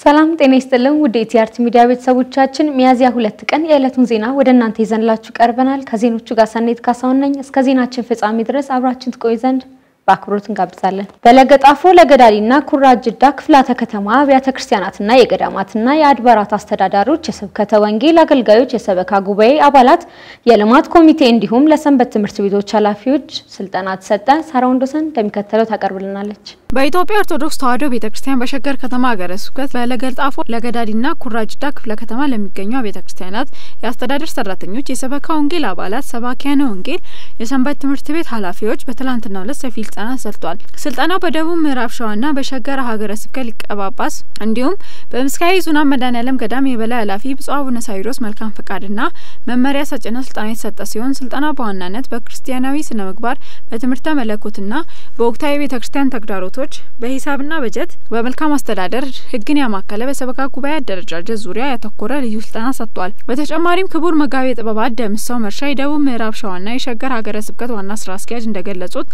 ሰላም ጤና ይስጥልን ውድ የቲአርቲ ሚዲያ ቤተሰቦቻችን ሚያዝያ ሁለት ቀን የዕለቱን ዜና ወደ እናንተ ይዘንላችሁ ቀርበናል። ከዜኖቹ ጋር ሰኔት ካሳሁን ነኝ። እስከ ዜናችን ፍጻሜ ድረስ አብራችን ትቆይ ዘንድ በአክብሮት እንጋብዛለን። በለገጣፎ ለገዳዲና ኩራ ጅዳ ክፍላተ ከተማ አብያተ ክርስቲያናትና የገዳማትና የአድባራት አስተዳዳሪዎች፣ የስብከተ ወንጌል አገልጋዮች፣ የሰበካ ጉባኤ አባላት፣ የልማት ኮሚቴ እንዲሁም ለሰንበት ትምህርት ቤቶች ኃላፊዎች ስልጠና ተሰጠ። ሳራ ወንዶሰን እንደሚከተለው ታቀርብልናለች። በኢትዮጵያ ኦርቶዶክስ ተዋሕዶ ቤተ ክርስቲያን በሸገር ከተማ ሀገረ ስብከት በለገጣፎ ለገዳዲና ኩራ ክፍለ ከተማ ለሚገኙ ቤተ ክርስቲያናት የአስተዳደር ሰራተኞች፣ የሰበካ ወንጌል አባላት፣ ሰባኪያነ ወንጌል፣ የሰንበት ትምህርት ቤት ኃላፊዎች በትላንትናው ዕለት ሰፊ ስልጠና ሰጥቷል። ስልጠናው በደቡብ ምዕራብ ሸዋና በሸገር ሀገረ ስብከት ሊቀ ጳጳስ እንዲሁም በምስካየ ኅዙናን መድኃኔዓለም ገዳም የበላይ ኃላፊ ብፁዕ አቡነ ሳዊሮስ መልካም ፈቃድና መመሪያ ሰጭነት ስልጠና የተሰጠ ሲሆን ስልጠናው በዋናነት በክርስቲያናዊ ስነ ምግባር፣ በትምህርተ መለኮትና በወቅታዊ ቤተ ክርስቲያን ተግዳሮቶች፣ በሂሳብና በጀት፣ በመልካም አስተዳደር፣ ሕግን ያማከለ በሰበካ ጉባኤ አደረጃጀት ዙሪያ ያተኮረ ልዩ ስልጠና ሰጥቷል። በተጨማሪም ክቡር መጋቤ ጥበባት ደምሰው መርሻ የደቡብ ምዕራብ ሸዋና የሸገር ሀገረ ስብከት ዋና ስራ አስኪያጅ እንደገለጹት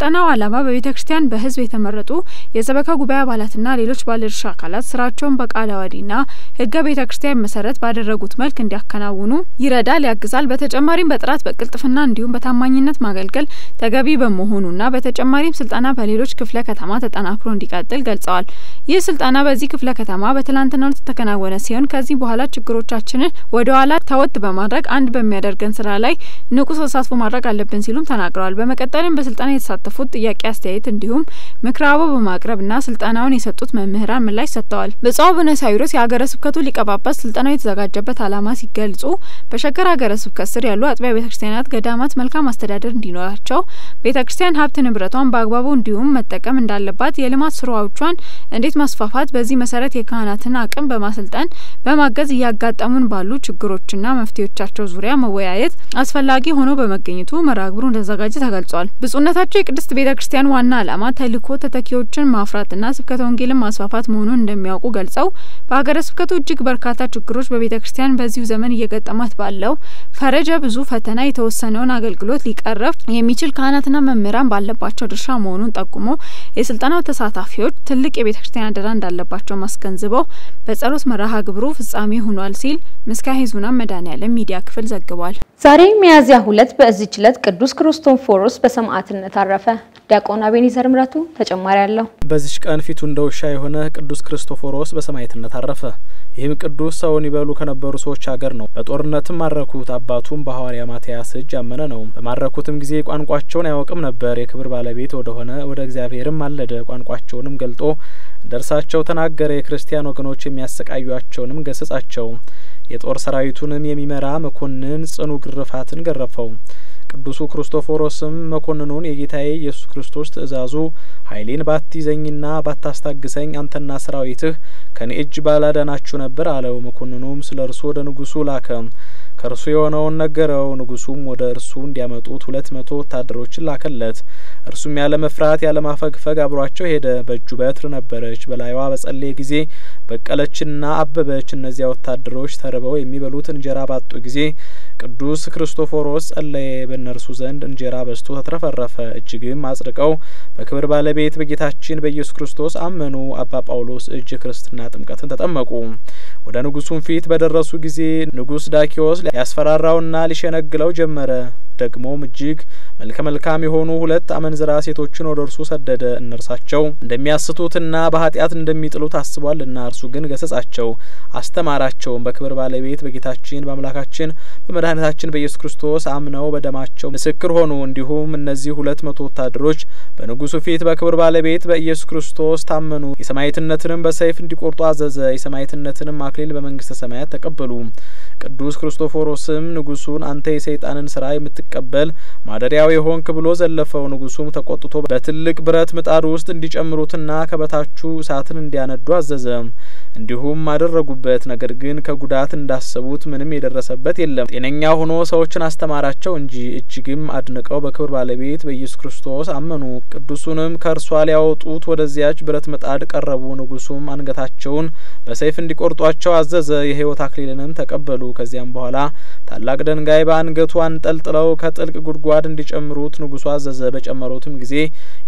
የስልጠናው ዓላማ በቤተ ክርስቲያን በሕዝብ የተመረጡ የሰበካ ጉባኤ አባላትና ሌሎች ባለድርሻ አካላት ስራቸውን በቃለ ዓዋዲና ሕገ ቤተ ክርስቲያን መሰረት ባደረጉት መልክ እንዲያከናውኑ ይረዳል፣ ያግዛል። በተጨማሪም በጥራት በቅልጥፍና እንዲሁም በታማኝነት ማገልገል ተገቢ በመሆኑና በተጨማሪም ስልጠና በሌሎች ክፍለ ከተማ ተጠናክሮ እንዲቀጥል ገልጸዋል። ይህ ስልጠና በዚህ ክፍለ ከተማ በትላንትናው ዕለት የተከናወነ ሲሆን ከዚህ በኋላ ችግሮቻችንን ወደ ኋላ ተወት በማድረግ አንድ በሚያደርገን ስራ ላይ ንቁ ተሳትፎ ማድረግ አለብን ሲሉም ተናግረዋል። በመቀጠልም በስልጠና የተሳተፉት ጥያቄ አስተያየት እንዲሁም ሀሳብ በማቅረብና ስልጠናውን የሰጡት መምህራን ምላሽ ሰጥተዋል። ብፁዕ አቡነ ሳዊሮስ የሀገረ ስብከቱ ሊቀ ጳጳስ ስልጠናው የተዘጋጀበት ዓላማ ሲገልጹ በሸገር ሀገረ ስብከት ስር ያሉ አጥቢያ ቤተ ክርስቲያናት፣ ገዳማት መልካም አስተዳደር እንዲኖራቸው ቤተ ክርስቲያን ሀብት ንብረቷን በአግባቡ እንዲሁም መጠቀም እንዳለባት፣ የልማት ስራዎቿን እንዴት ማስፋፋት፣ በዚህ መሰረት የካህናትን አቅም በማሰልጠን በማገዝ እያጋጠሙን ባሉ ችግሮችና መፍትሄዎቻቸው ዙሪያ መወያየት አስፈላጊ ሆኖ በመገኘቱ መርሃ ግብሩ እንደተዘጋጀ ተገልጿል። ብፁዕነታቸው የቅድስት ቤተ ክርስቲያን ዋና ዓላማ ተልእኮ ተተኪዎችን ማፍራትና ስብከተ ወንጌልን ማስፋፋት መሆኑን እንደሚያውቁ ገልጸው በሀገረ ስብከቱ እጅግ በርካታ ችግሮች በቤተ ክርስቲያን በዚሁ ዘመን እየገጠማት ባለው ፈረጀ ብዙ ፈተና የተወሰነውን አገልግሎት ሊቀረፍ የሚችል ካህናትና መምህራን ባለባቸው ድርሻ መሆኑን ጠቁሞ የስልጠናው ተሳታፊዎች ትልቅ የቤተ ክርስቲያን አደራ እንዳለባቸው ማስገንዝበው በጸሎት መርሃ ግብሩ ፍጻሜ ሆኗል ሲል ምስካየ ኅዙናን መድኃኔዓለም ሚዲያ ክፍል ዘግቧል። ዛሬ ሚያዝያ ሁለት በዚህች ዕለት ቅዱስ ክርስቶፎሮስ በሰማዕትነት አረፈ። ዲያቆን አቤኔዘር ምረቱ ተጨማሪ አለው። በዚች ቀን ፊቱ እንደ ውሻ የሆነ ቅዱስ ክርስቶፎሮስ በሰማዕትነት አረፈ። ይህም ቅዱስ ሰውን ይበሉ ከነበሩ ሰዎች ሀገር ነው። በጦርነትም ማረኩት። አባቱም በሐዋርያ ማትያስ እጅ ያመነ ነው። በማረኩትም ጊዜ ቋንቋቸውን አያውቅም ነበር። የክብር ባለቤት ወደሆነ ወደ እግዚአብሔርም ማለደ። ቋንቋቸውንም ገልጦ እንደ እርሳቸው ተናገረ። የክርስቲያን ወገኖች የሚያሰቃዩአቸውንም ገሰጻቸው። የጦር ሰራዊቱንም የሚመራ መኮንን ጽኑ ግርፋትን ገረፈው። ቅዱሱ ክርስቶፎሮስም መኮንኑን የጌታዬ ኢየሱስ ክርስቶስ ትእዛዙ ኃይሌን ባትይዘኝና ባታስታግሰኝ አንተና ሰራዊትህ ከኔ እጅ ባላዳናችሁ ነበር አለው። መኮንኑም ስለ እርሱ ወደ ንጉሱ ላከ። ከእርሱ የሆነውን ነገረው። ንጉሱም ወደ እርሱ እንዲያመጡት ሁለት መቶ ወታደሮችን ላከለት። እርሱም ያለ መፍራት ያለ ማፈግፈግ አብሯቸው ሄደ። በእጁ በትር ነበረች። በላይዋ በጸለየ ጊዜ በቀለችና አበበች። እነዚያ ወታደሮች ተርበው የሚበሉት እንጀራ ባጡ ጊዜ ቅዱስ ክርስቶፎሮስ ጸለየ። በእነርሱ ዘንድ እንጀራ በዝቶ ተትረፈረፈ። እጅግም አጽድቀው በክብር ባለቤት በጌታችን በኢየሱስ ክርስቶስ አመኑ። አባ ጳውሎስ እጅ የክርስትና ጥምቀትን ተጠመቁ። ወደ ንጉሱም ፊት በደረሱ ጊዜ ንጉስ ዳኪዎስ ሊያስፈራራውና ሊሸነግለው ጀመረ። ደግሞም እጅግ መልከ መልካም የሆኑ ሁለት አመንዝራ ሴቶችን ወደ እርሱ ሰደደ። እነርሳቸው እንደሚያስቱትና በኃጢአት እንደሚጥሉት አስቧልና፣ እርሱ ግን ገሰጻቸው፣ አስተማራቸውም። በክብር ባለቤት በጌታችን በአምላካችን በመድኃኒታችን በኢየሱስ ክርስቶስ አምነው በደማቸው ምስክር ሆኑ። እንዲሁም እነዚህ ሁለት መቶ ወታደሮች በንጉሱ ፊት በክብር ባለቤት በኢየሱስ ክርስቶስ ታመኑ። የሰማዕትነትንም በሰይፍ እንዲቆርጡ አዘዘ። የሰማዕትነትንም አክሊል በመንግስተ ሰማያት ተቀበሉ። ቅዱስ ክርስቶፎሮስም ንጉሱን አንተ የሰይጣንን ስራ የምትቀበል ማደሪያው የሆንክ ብሎ ዘለፈው። ንጉሱም ተቆጥቶ በትልቅ ብረት ምጣድ ውስጥ እንዲጨምሩትና ከበታቹ እሳትን እንዲያነዱ አዘዘ። እንዲሁም አደረጉበት። ነገር ግን ከጉዳት እንዳሰቡት ምንም የደረሰበት የለም። ጤነኛ ሆኖ ሰዎችን አስተማራቸው እንጂ። እጅግም አድንቀው በክብር ባለቤት በኢየሱስ ክርስቶስ አመኑ። ቅዱሱንም ከእርሷ ሊያወጡት ወደዚያች ብረት ምጣድ ቀረቡ። ንጉሱም አንገታቸውን በሰይፍ እንዲቆርጧቸው አዘዘ። የሕይወት አክሊልንም ተቀበሉ። ከዚያም በኋላ ታላቅ ድንጋይ በአንገቱ አንጠልጥለው ከጥልቅ ጉድጓድ እንዲጨምሩ እንዲጨምሩት ንጉሡ አዘዘ። በጨመሩትም ጊዜ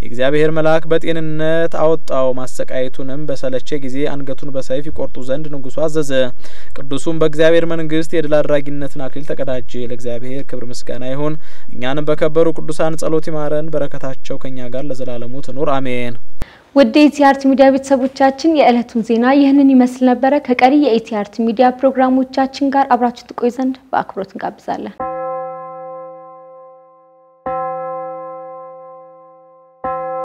የእግዚአብሔር መልአክ በጤንነት አወጣው። ማሰቃየቱንም በሰለቸ ጊዜ አንገቱን በሰይፍ ይቆርጡ ዘንድ ንጉሡ አዘዘ። ቅዱሱም በእግዚአብሔር መንግስት የድል አድራጊነትን አክሊል ተቀዳጀ። ለእግዚአብሔር ክብር ምስጋና ይሁን። እኛንም በከበሩ ቅዱሳን ጸሎት ይማረን። በረከታቸው ከእኛ ጋር ለዘላለሙ ትኑር አሜን። ውድ የኢቲአርት ሚዲያ ቤተሰቦቻችን የዕለቱን ዜና ይህንን ይመስል ነበረ። ከቀሪ የኢቲአርት ሚዲያ ፕሮግራሞቻችን ጋር አብራችሁ ትቆዩ ዘንድ በአክብሮት እንጋብዛለን።